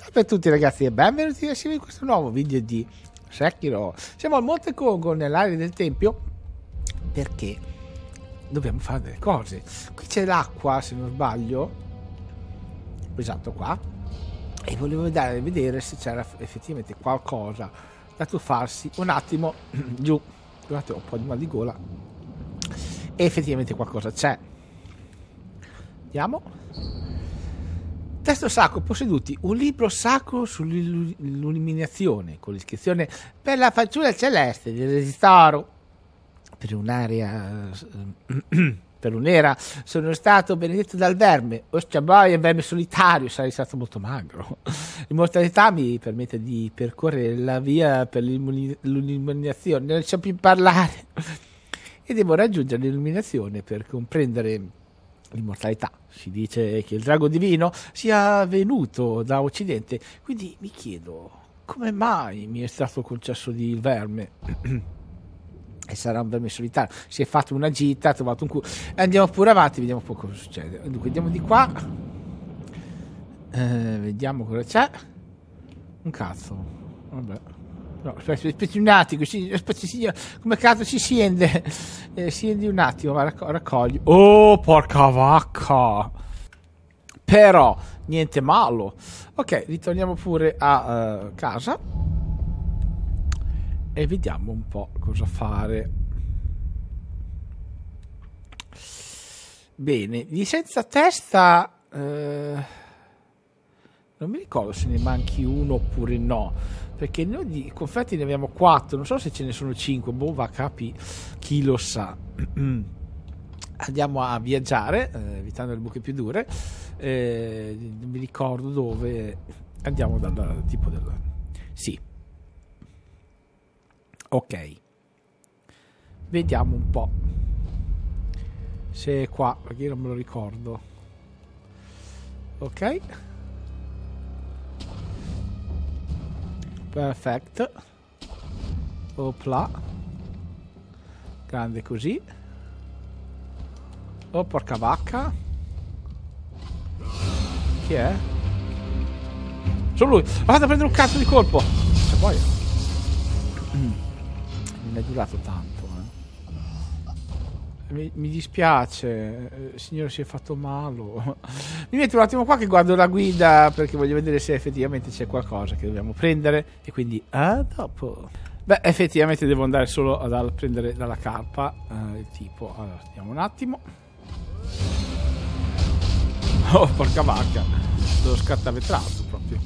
Salve a tutti ragazzi e benvenuti insieme in questo nuovo video di Sekiro. Siamo al Monte Kongo nell'area del Tempio perché dobbiamo fare delle cose. Qui c'è l'acqua, se non sbaglio, esatto qua, e volevo andare a vedere se c'era effettivamente qualcosa da tuffarsi un attimo giù. Scusate, ho un po' di mal di gola. E effettivamente qualcosa c'è. Andiamo. Testo sacro posseduti un libro sacro sull'illuminazione con l'iscrizione per la fanciulla celeste del Resistoro. Per un'area per un'era sono stato benedetto dal verme. Osciaboy è verme solitario, sarei stato molto magro. L'immortalità mi permette di percorrere la via per l'illuminazione, non c'è più parlare. E devo raggiungere l'illuminazione per comprendere l'immortalità. Si dice che il drago divino sia venuto da Occidente, quindi mi chiedo come mai mi è stato concesso di verme. e sarà un verme solitario. Si è fatto una gita, ha trovato un culo. Andiamo pure avanti, vediamo un po' cosa succede. Dunque, andiamo di qua. Eh, vediamo cosa c'è. Un cazzo. Vabbè. No, aspetta, aspetta un attimo, si, aspetta, si, come cazzo si scende? Eh, scendi un attimo, ma raccogli. Oh, porca vacca! Però, niente malo. Ok, ritorniamo pure a uh, casa. E vediamo un po' cosa fare. Bene, di senza testa... Uh, non mi ricordo se ne manchi uno oppure no perché noi di confetti ne abbiamo 4 non so se ce ne sono 5 boh va capi chi lo sa. Andiamo a viaggiare eh, evitando le buche più dure eh, non mi ricordo dove andiamo dal, dal tipo del sì. Ok. Vediamo un po' se è qua perché io non me lo ricordo. Ok perfetto opla. Grande così. Oh porca vacca. Chi è? sono lui. Vado a prendere un cazzo di colpo. Cioè poi mm. non è durato tanto mi, mi, dispiace, il eh, signore si è fatto male. mi metto un attimo qua che guardo la guida perché voglio vedere se effettivamente c'è qualcosa che dobbiamo prendere e quindi a dopo. Beh, effettivamente devo andare solo a prendere dalla carpa eh, il tipo. Allora, andiamo un attimo. Oh, porca vacca. Devo scattavetrato proprio.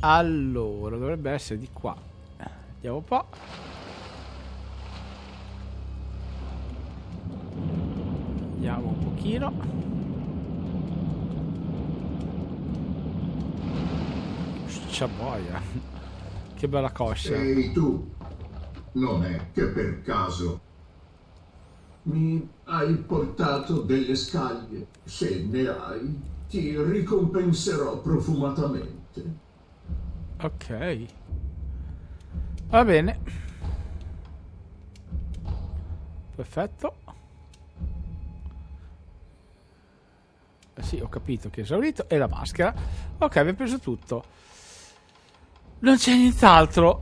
Allora, dovrebbe essere di qua. Vediamo un po'. Vediamo un pochino. boia. Che bella coscia. Ehi tu, non è che per caso mi hai portato delle scaglie. Se ne hai, ti ricompenserò profumatamente. Ok. Va bene. Perfetto. Sì, ho capito che è esaurito. E la maschera. Ok, abbiamo preso tutto. Non c'è nient'altro.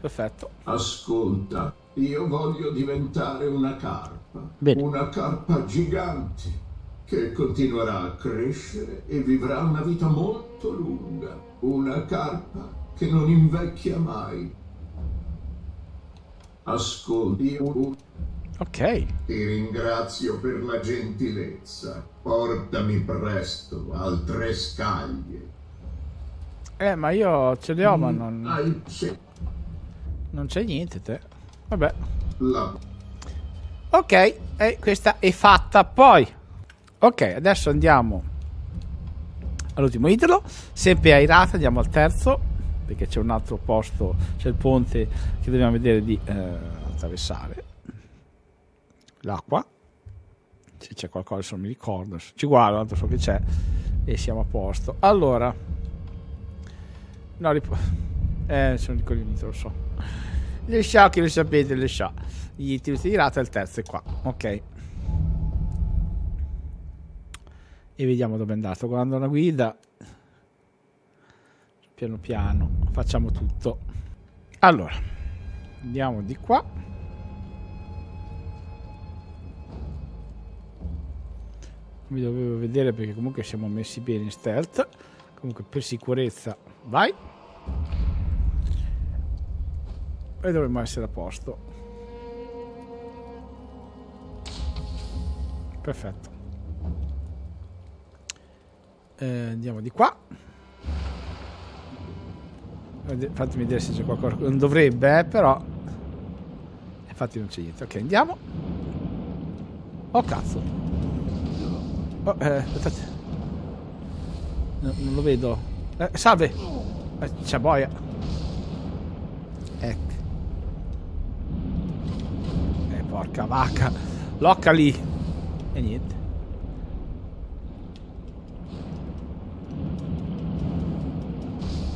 Perfetto. Ascolta, io voglio diventare una carpa. Bene. Una carpa gigante che continuerà a crescere e vivrà una vita molto lunga. Una carpa che non invecchia mai. Ascolti, io Ok. Ti ringrazio per la gentilezza. Portami presto altre scaglie. Eh, ma io ce le ho, mm, ma non... Hai... Sì. Non c'è niente, te. Vabbè. La... Ok, e questa è fatta poi. Ok, adesso andiamo all'ultimo idolo. Sempre airato, andiamo al terzo. Perché c'è un altro posto, c'è il ponte che dobbiamo vedere di eh, attraversare l'acqua se c'è qualcosa non mi ricordo ci guardo tanto so che c'è e siamo a posto allora no rip- eh sono ricoglionito lo so le scià che lo sapete le scià gli tiri di rata il terzo è qua ok e vediamo dove è andato. Guardando la guida. Piano piano facciamo tutto. Allora, andiamo di qua. Vi dovevo vedere perché comunque siamo messi bene in stealth. Comunque per sicurezza vai. E dovremmo essere a posto. Perfetto. Eh, andiamo di qua. Fatemi vedere se c'è qualcosa. Non dovrebbe, eh, però. Infatti non c'è niente. Ok, andiamo. Oh cazzo. Oh, eh, aspettate. No, non lo vedo. Eh, salve. Eh, c'è boia. Ecco. Eh, porca vacca. Locca lì. E niente.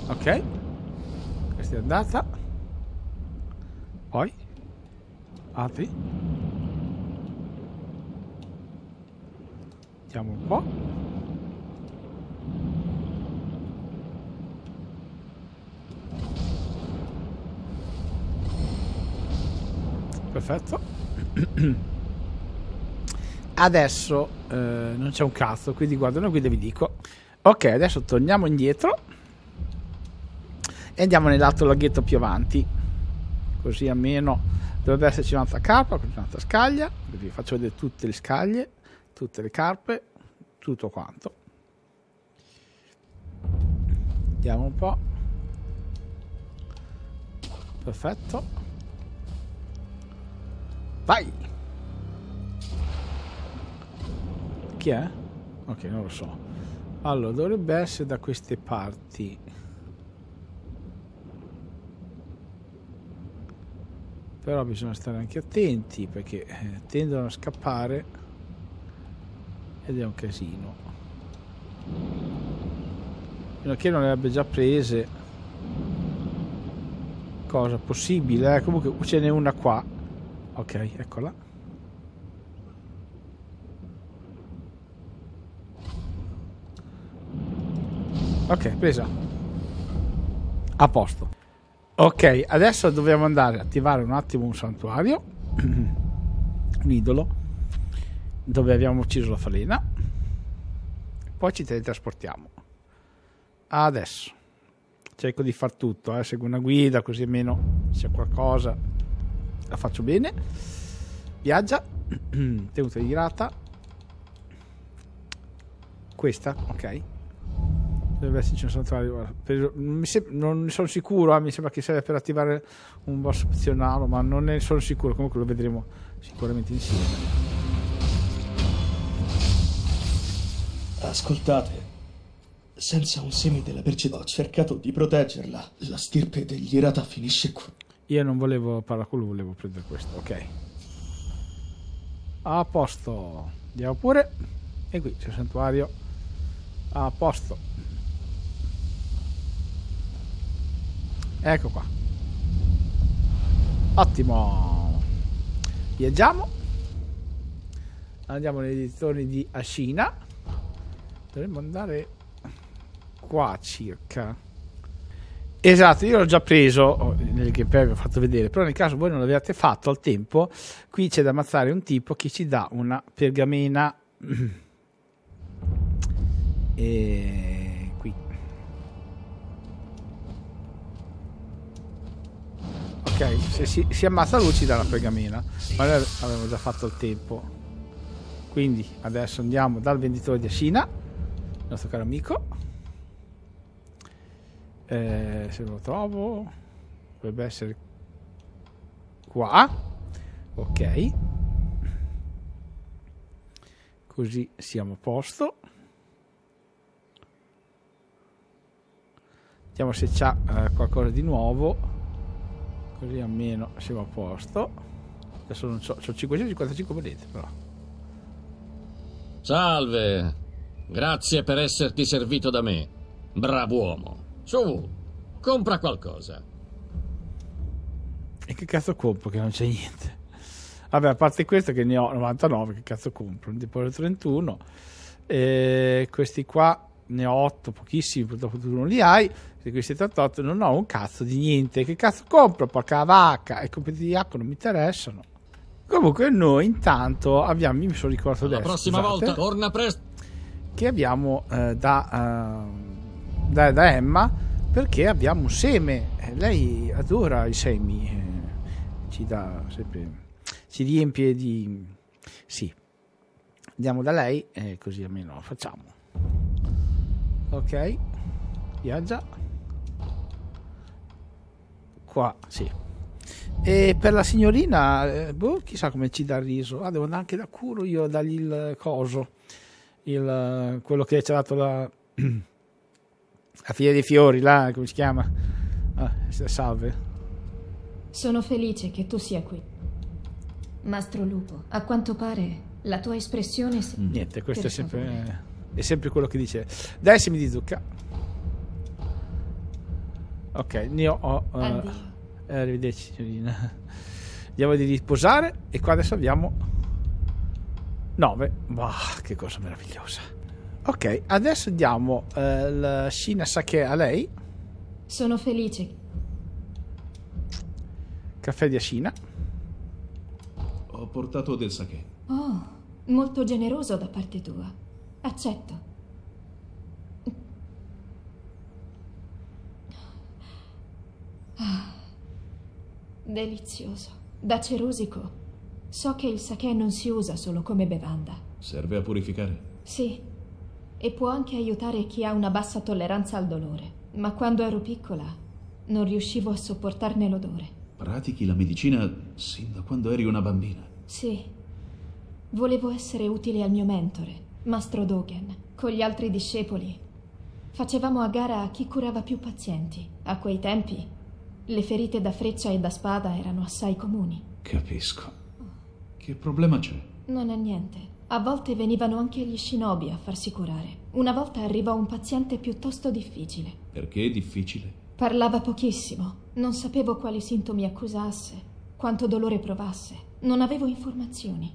Ok. Questa è andata. Poi. Apri. Vediamo un po'. Perfetto. Adesso eh, non c'è un cazzo, quindi guardo una guida e vi dico. Ok, adesso torniamo indietro e andiamo nell'altro laghetto più avanti così almeno dovrebbe esserci un'altra carpa un'altra scaglia vi faccio vedere tutte le scaglie tutte le carpe tutto quanto. Vediamo un po' perfetto. Vai! Chi è? ok non lo so. Allora dovrebbe essere da queste parti. Però bisogna stare anche attenti perché eh, tendono a scappare ed è un casino. Fino a che non le abbia già prese cosa possibile eh? comunque ce n'è una qua. Ok eccola. Ok presa. A posto. Ok, adesso dobbiamo andare a attivare un attimo un santuario, un idolo, dove abbiamo ucciso la falena. Poi ci teletrasportiamo. Adesso cerco di far tutto, eh, seguo una guida così almeno c'è qualcosa la faccio bene. Viaggia, tenuta di rata. Questa, ok deve esserci un santuario non ne sono sicuro eh, mi sembra che serve per attivare un boss opzionale ma non ne sono sicuro comunque lo vedremo sicuramente insieme ascoltate senza un seme della percezione ho cercato di proteggerla la stirpe degli Irata finisce qui io non volevo parlare lui volevo prendere questo ok a posto andiamo pure e qui c'è il santuario a posto Ecco qua. Ottimo. Viaggiamo. Andiamo nei dintorni di Ashina. Dovremmo andare qua circa. Esatto, io l'ho già preso oh, nel gameplay vi ho fatto vedere, però nel caso voi non l'abbiate fatto al tempo, qui c'è da ammazzare un tipo che ci dà una pergamena e Ok, se si, si ammazza lui ci dà la pergamena. Ma noi avevamo già fatto il tempo. Quindi adesso andiamo dal venditore di Ascina, il nostro caro amico. Eh, se lo trovo, dovrebbe essere qua. Ok. Così siamo a posto. Vediamo se c'ha eh, qualcosa di nuovo così almeno siamo a posto adesso non so, ho 555 monete però salve grazie per esserti servito da me bravo uomo su compra qualcosa e che cazzo compro che non c'è niente vabbè a parte questo che ne ho 99 che cazzo compro un deposito 31 E questi qua ne ho 8, pochissimi, purtroppo tu non li hai. Se questi 88 non ho un cazzo di niente. Che cazzo compro? Porca vacca. I compiti di acqua non mi interessano. Comunque noi intanto abbiamo, mi sono ricordato La adesso. prossima scusate, volta torna presto. Che abbiamo eh, da, eh, da, da Emma perché abbiamo un seme. Eh, lei adora i semi. eh, ci dà sempre... Ci riempie di... Sì. Andiamo da lei e così almeno lo facciamo. Ok. Viaggia. Qua, sì. E per la signorina, eh, boh, chissà come ci dà il riso. Ah, devo andare anche da curo io a dargli il coso. Il, quello che ci ha dato la, la figlia dei fiori, là, come si chiama? Ah, salve. Sono felice che tu sia qui. Mastro Lupo, a quanto pare la tua espressione... si- Niente, questo è sempre, è sempre quello che dice. Dai, se mi di zucca. Ok, ne ho. eh, arrivederci, signorina. Andiamo di riposare e qua adesso abbiamo 9. Wow, che cosa meravigliosa. Ok, adesso diamo eh, il Shina Sake a lei. Sono felice. Caffè di Ashina. Ho portato del sake. Oh, molto generoso da parte tua. Accetto. Ah, delizioso. Da cerusico. So che il sake non si usa solo come bevanda. Serve a purificare. Sì, e può anche aiutare chi ha una bassa tolleranza al dolore. Ma quando ero piccola non riuscivo a sopportarne l'odore. Pratichi la medicina sin da quando eri una bambina. Sì, volevo essere utile al mio mentore, Mastro Dogen. Con gli altri discepoli facevamo a gara a chi curava più pazienti. A quei tempi le ferite da freccia e da spada erano assai comuni. Capisco. Che problema c'è? Non è niente. A volte venivano anche gli shinobi a farsi curare. Una volta arrivò un paziente piuttosto difficile. Perché è difficile? Parlava pochissimo. Non sapevo quali sintomi accusasse, quanto dolore provasse. Non avevo informazioni.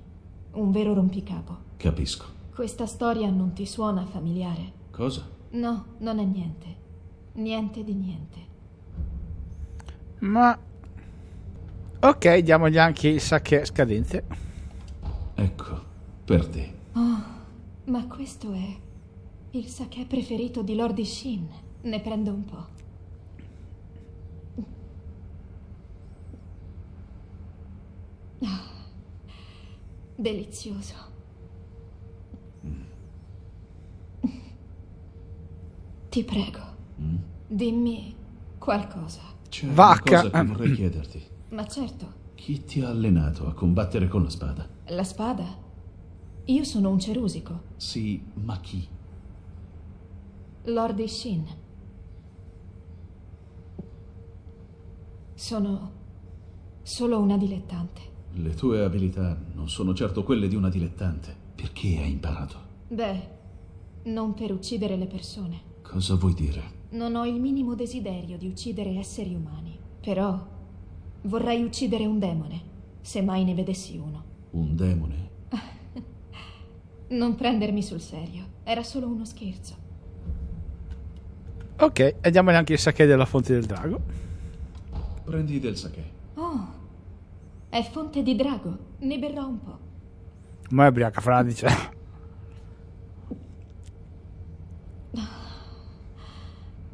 Un vero rompicapo. Capisco. Questa storia non ti suona familiare? Cosa? No, non è niente. Niente di niente. Ma. Ok, diamogli anche il sake scadente. Ecco, per te. Oh, ma questo è il sake preferito di Lord Shin. Ne prendo un po'. Ah, delizioso. Ti prego, dimmi qualcosa. C'è Vacca. vorrei chiederti. Ma certo, Chi ti ha allenato a combattere con la spada? la spada? Io sono un cerusico. Sì, ma chi? Lord Shin. Sono solo una dilettante. Le tue abilità non sono certo quelle di una dilettante. Perché hai imparato? Beh, non per uccidere le persone. Cosa vuoi dire? Non ho il minimo desiderio di uccidere esseri umani. Però vorrei uccidere un demone, se mai ne vedessi uno. Un demone? Non prendermi sul serio. Era solo uno scherzo. Ok, e diamogli anche il sake della fonte del drago. Prendi del sake. Oh, è fonte di drago. Ne berrò un po'. Ma è ubriaca fradicia.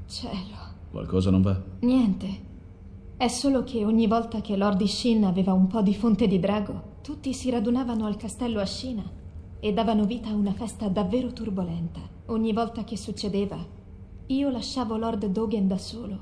Cielo. Qualcosa non va? Niente. È solo che ogni volta che Lord Shin aveva un po' di fonte di drago, tutti si radunavano al castello Ashina e davano vita a una festa davvero turbolenta. Ogni volta che succedeva, io lasciavo Lord Dogen da solo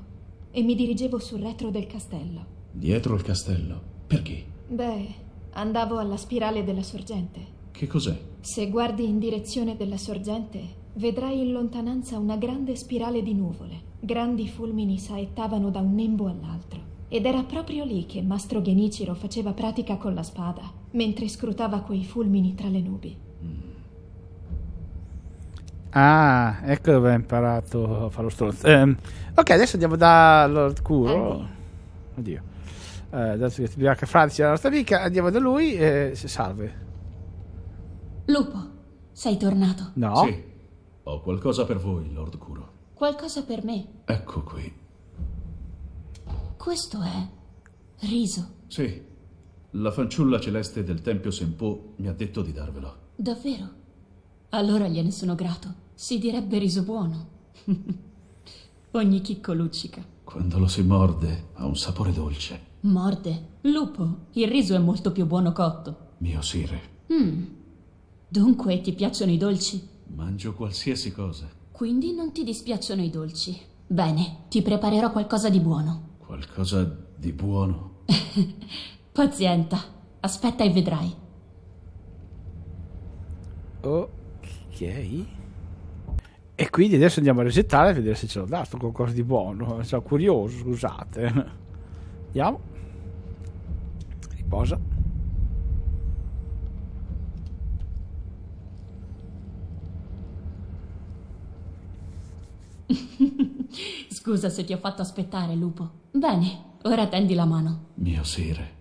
e mi dirigevo sul retro del castello. Dietro il castello. Perché? Beh, andavo alla spirale della sorgente. Che cos'è? Se guardi in direzione della sorgente, vedrai in lontananza una grande spirale di nuvole. Grandi fulmini saettavano da un nembo all'altro. Ed era proprio lì che Mastro Genichiro faceva pratica con la spada, mentre scrutava quei fulmini tra le nubi. Ah, ecco dove ha imparato a fare lo stronzo. Ehm, ok, adesso andiamo da Lord Kuro. Addio. Oddio. Eh, dato che ti fradicia la nostra amica, andiamo da lui e salve. Lupo, sei tornato. No? Sì, ho qualcosa per voi, Lord Kuro. Qualcosa per me. Ecco qui. Questo è riso. Sì, la fanciulla celeste del Tempio Senpo mi ha detto di darvelo. Davvero? Allora gliene sono grato. Si direbbe riso buono. Ogni chicco luccica. Quando lo si morde ha un sapore dolce. Morde. Lupo, il riso è molto più buono cotto. Mio sire. Mm. Dunque ti piacciono i dolci? Mangio qualsiasi cosa. Quindi non ti dispiacciono i dolci. Bene, ti preparerò qualcosa di buono. Qualcosa di buono? Pazienta, aspetta e vedrai. Ok. E quindi adesso andiamo a resettare a vedere se ce l'ho dato qualcosa di buono. Sono curioso, scusate. Andiamo. Riposa. Scusa se ti ho fatto aspettare, lupo. Bene, ora tendi la mano. Mio sire.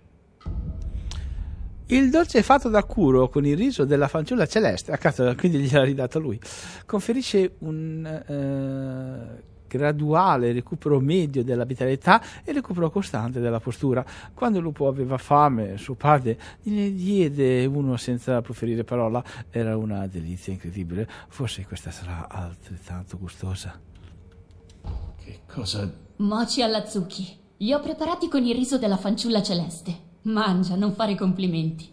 Il dolce fatto da Curo con il riso della fanciulla celeste, a caso quindi gliel'ha ridato lui, conferisce un eh, graduale recupero medio della vitalità e recupero costante della postura. Quando il lupo aveva fame, suo padre gliene diede uno senza proferire parola. Era una delizia incredibile. Forse questa sarà altrettanto gustosa. Cosa... Moci alla Zucchi. Li ho preparati con il riso della fanciulla celeste. Mangia, non fare complimenti.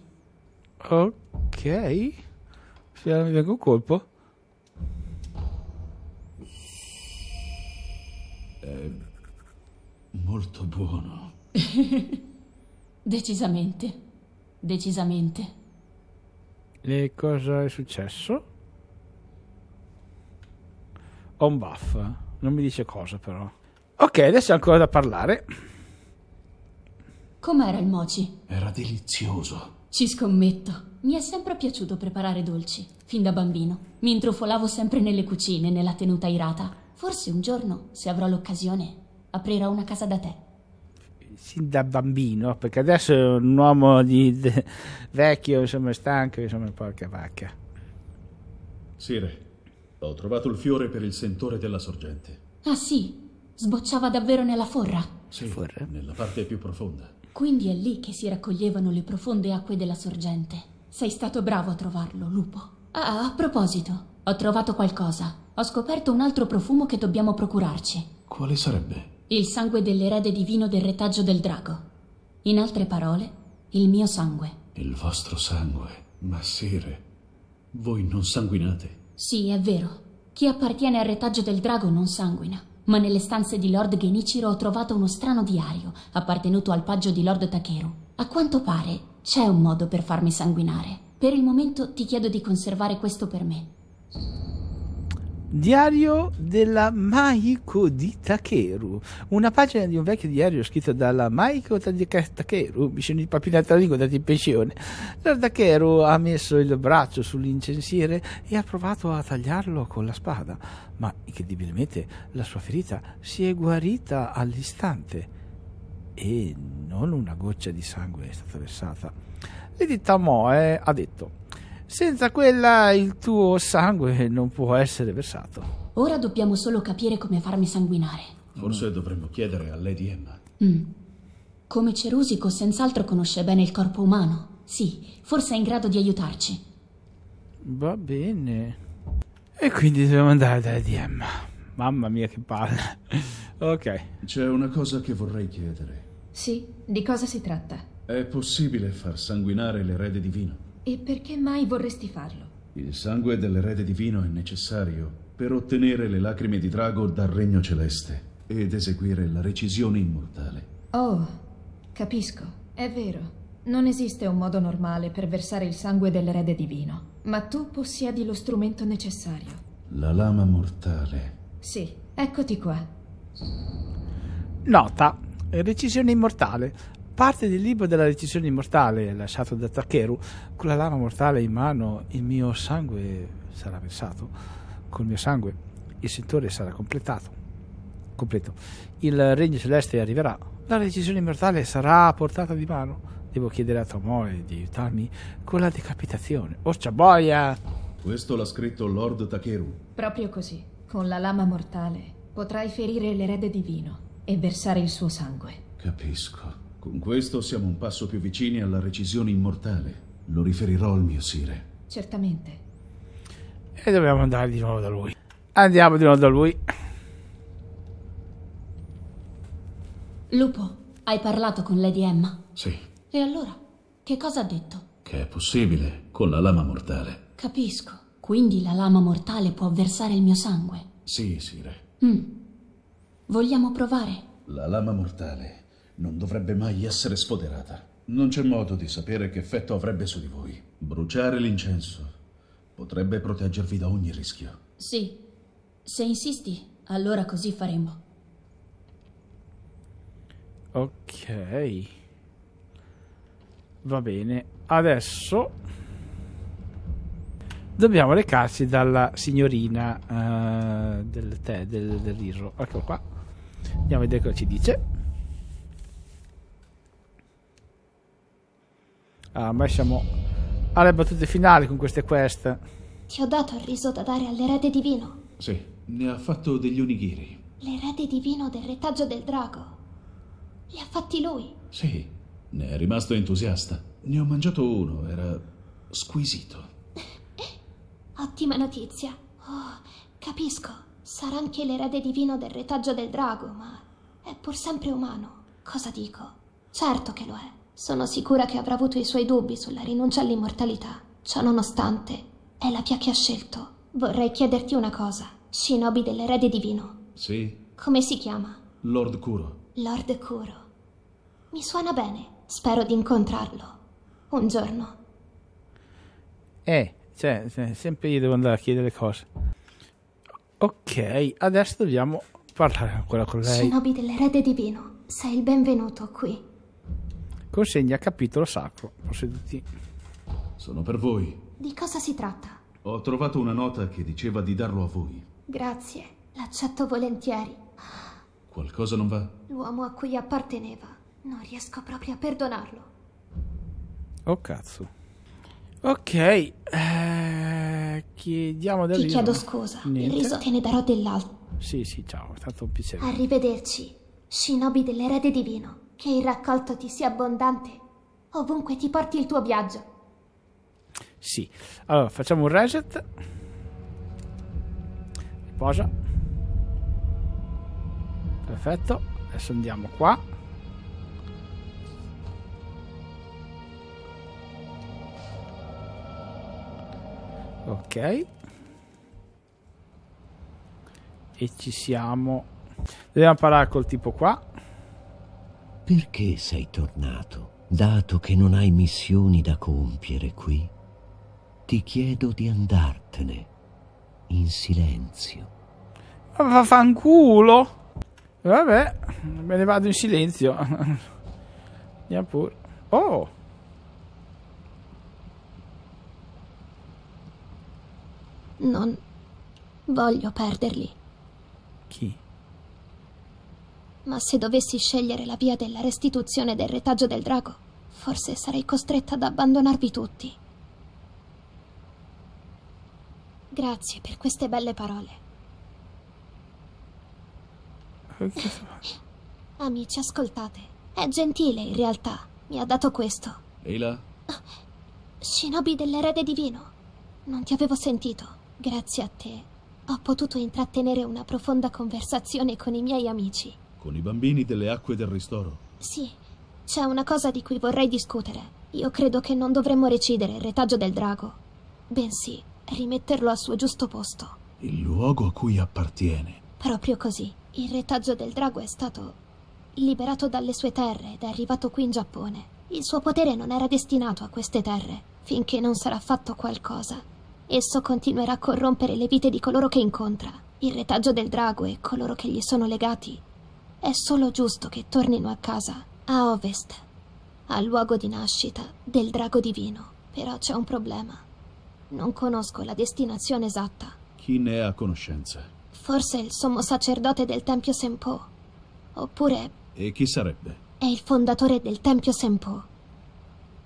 Ok. Spero mi venga un colpo. È molto buono. Decisamente. Decisamente. E cosa è successo? Ho un buff. Non mi dice cosa però. Ok, adesso è ancora da parlare. Com'era il mochi? Era delizioso. Ci scommetto. Mi è sempre piaciuto preparare dolci, fin da bambino. Mi intrufolavo sempre nelle cucine, nella tenuta irata. Forse un giorno, se avrò l'occasione, aprirò una casa da te. Sin da bambino, perché adesso è un uomo di, de, vecchio, insomma, stanco, insomma, porca vacca. Sire, ho trovato il fiore per il sentore della sorgente. Ah sì? Sbocciava davvero nella forra? Sì, Forra? nella parte più profonda. Quindi è lì che si raccoglievano le profonde acque della sorgente. Sei stato bravo a trovarlo, lupo. Ah, a proposito, ho trovato qualcosa. Ho scoperto un altro profumo che dobbiamo procurarci. Quale sarebbe? Il sangue dell'erede divino del retaggio del drago. In altre parole, il mio sangue. Il vostro sangue. Ma sire, voi non sanguinate. Sì, è vero. Chi appartiene al retaggio del drago non sanguina. Ma nelle stanze di Lord Genichiro ho trovato uno strano diario, appartenuto al paggio di Lord Takeru. A quanto pare c'è un modo per farmi sanguinare. Per il momento ti chiedo di conservare questo per me. Diario della Maiko di Takeru, una pagina di un vecchio diario scritto dalla Maiko Takeru, mi sono impapinato la lingua in pensione. Lord Takeru ha messo il braccio sull'incensiere e ha provato a tagliarlo con la spada, ma incredibilmente la sua ferita si è guarita all'istante e non una goccia di sangue è stata versata. Lady Tamoe ha detto senza quella il tuo sangue non può essere versato. Ora dobbiamo solo capire come farmi sanguinare. Forse dovremmo chiedere a Lady Emma. Mm. Come Cerusico senz'altro conosce bene il corpo umano. Sì, forse è in grado di aiutarci. Va bene. E quindi dobbiamo andare da DM. Mamma mia che palle. ok. C'è una cosa che vorrei chiedere. Sì, di cosa si tratta? È possibile far sanguinare l'erede divino? E perché mai vorresti farlo? Il sangue dell'erede divino è necessario per ottenere le lacrime di drago dal regno celeste ed eseguire la recisione immortale. Oh, capisco. È vero. Non esiste un modo normale per versare il sangue dell'erede divino, ma tu possiedi lo strumento necessario. La lama mortale. Sì, eccoti qua. Nota. Recisione immortale. Parte del libro della recisione immortale lasciato da Takeru. Con la lama mortale in mano il mio sangue sarà versato. Col mio sangue il sentore sarà completato. Completo. Il regno celeste arriverà. La recisione immortale sarà a portata di mano. Devo chiedere a Tomoe di aiutarmi con la decapitazione. Orcia boia! Questo l'ha scritto Lord Takeru. Proprio così. Con la lama mortale potrai ferire l'erede divino e versare il suo sangue. Capisco. Con questo siamo un passo più vicini alla recisione immortale. Lo riferirò al mio sire. Certamente. E dobbiamo andare di nuovo da lui. Andiamo di nuovo da lui. Lupo, hai parlato con Lady Emma? Sì. E allora? Che cosa ha detto? Che è possibile con la lama mortale. Capisco. Quindi la lama mortale può versare il mio sangue? Sì, Sire. Mm. Vogliamo provare? La lama mortale non dovrebbe mai essere sfoderata. Non c'è modo di sapere che effetto avrebbe su di voi. Bruciare l'incenso potrebbe proteggervi da ogni rischio. Sì. Se insisti, allora così faremo. Ok. Va bene. Adesso dobbiamo recarci dalla signorina uh, del tè, del, del riso. Eccolo qua. Andiamo a vedere cosa ci dice. Ah, ma siamo alle battute finali con queste quest. Ti ho dato il riso da dare all'erede divino. Sì, ne ha fatto degli onigiri. L'erede divino del retaggio del drago. Li ha fatti lui. Sì, ne è rimasto entusiasta. Ne ho mangiato uno, era squisito. Ottima notizia. Oh, capisco. Sarà anche l'erede divino del retaggio del drago, ma è pur sempre umano. Cosa dico? Certo che lo è. Sono sicura che avrà avuto i suoi dubbi sulla rinuncia all'immortalità. Ciò nonostante, è la via che ha scelto. Vorrei chiederti una cosa. Shinobi dell'erede divino. Sì. Come si chiama? Lord Kuro. Lord Kuro. Mi suona bene. Spero di incontrarlo. Un giorno. Eh, cioè, sempre io devo andare a chiedere cose. Ok, adesso dobbiamo parlare ancora con lei. Shinobi dell'erede divino, sei il benvenuto qui. Consegna capitolo sacro. Posseduti. Sono per voi. Di cosa si tratta? Ho trovato una nota che diceva di darlo a voi. Grazie, l'accetto volentieri. Qualcosa non va? L'uomo a cui apparteneva. Non riesco proprio a perdonarlo. Oh cazzo. Ok, eh, chiediamo del Ti chiedo scusa, Niente. il riso te ne darò dell'altro. Sì, sì, ciao, è stato un piacere. Arrivederci, Shinobi dell'erede divino. Che il raccolto ti sia abbondante. Ovunque ti porti il tuo viaggio. Sì. Allora, facciamo un reset. Riposa. Perfetto. Adesso andiamo qua. Ok. E ci siamo. Dobbiamo parlare col tipo qua. Perché sei tornato, dato che non hai missioni da compiere qui? Ti chiedo di andartene, in silenzio. Ma fanculo! Vabbè, me ne vado in silenzio. Andiamo pure. Oh! Non voglio perderli. Chi? Ma se dovessi scegliere la via della restituzione del retaggio del drago, forse sarei costretta ad abbandonarvi tutti. Grazie per queste belle parole. Amici, ascoltate. È gentile, in realtà. Mi ha dato questo. Ehi là? Shinobi dell'erede divino. Non ti avevo sentito. Grazie a te. Ho potuto intrattenere una profonda conversazione con i miei amici. Con i bambini delle acque del ristoro? Sì. C'è una cosa di cui vorrei discutere. Io credo che non dovremmo recidere il retaggio del drago, bensì rimetterlo al suo giusto posto. Il luogo a cui appartiene. Proprio così. Il retaggio del drago è stato liberato dalle sue terre ed è arrivato qui in Giappone. Il suo potere non era destinato a queste terre, finché non sarà fatto qualcosa. Esso continuerà a corrompere le vite di coloro che incontra. Il retaggio del drago e coloro che gli sono legati. È solo giusto che tornino a casa, a ovest, al luogo di nascita del drago divino. Però c'è un problema. Non conosco la destinazione esatta. Chi ne è a conoscenza? Forse il sommo sacerdote del Tempio Senpo. Oppure E chi sarebbe? è il fondatore del Tempio Senpo.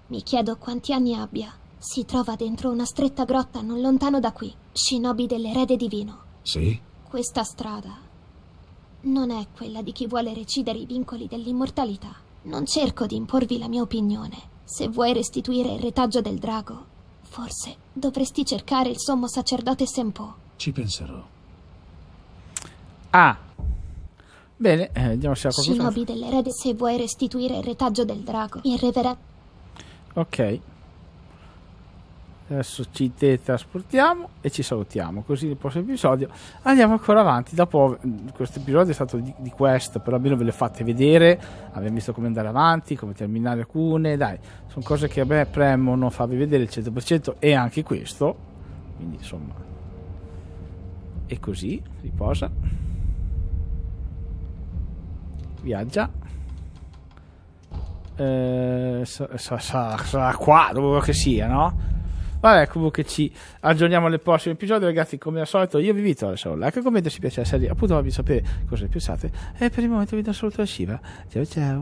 Mi chiedo quanti anni abbia. Si trova dentro una stretta grotta non lontano da qui, Shinobi dell'erede divino. Sì? Questa strada non è quella di chi vuole recidere i vincoli dell'immortalità. Non cerco di imporvi la mia opinione. Se vuoi restituire il retaggio del drago, forse dovresti cercare il sommo sacerdote Senpo. Ci penserò. Ah. Bene, eh, vediamo se ha qualcosa. Shinobi dell'erede, se vuoi restituire il retaggio del drago, il reverendo... Ok. Adesso ci teletrasportiamo e ci salutiamo. Così nel prossimo episodio andiamo ancora avanti. Dopo questo episodio è stato di, di quest, però almeno ve le fate vedere. Abbiamo visto come andare avanti, come terminare alcune. Dai, sono cose che a me premono farvi vedere il 100% e anche questo. Quindi insomma. E così, riposa. Viaggia. Eh, sarà, sarà qua, dove che sia, no? Vabbè, comunque ci aggiorniamo nel prossimo episodio, ragazzi. Come al solito, io vi invito a lasciare un like, commento se vi piace la serie, appunto, farvi sapere cosa ne pensate. E per il momento vi do un saluto da Shiva. Ciao ciao.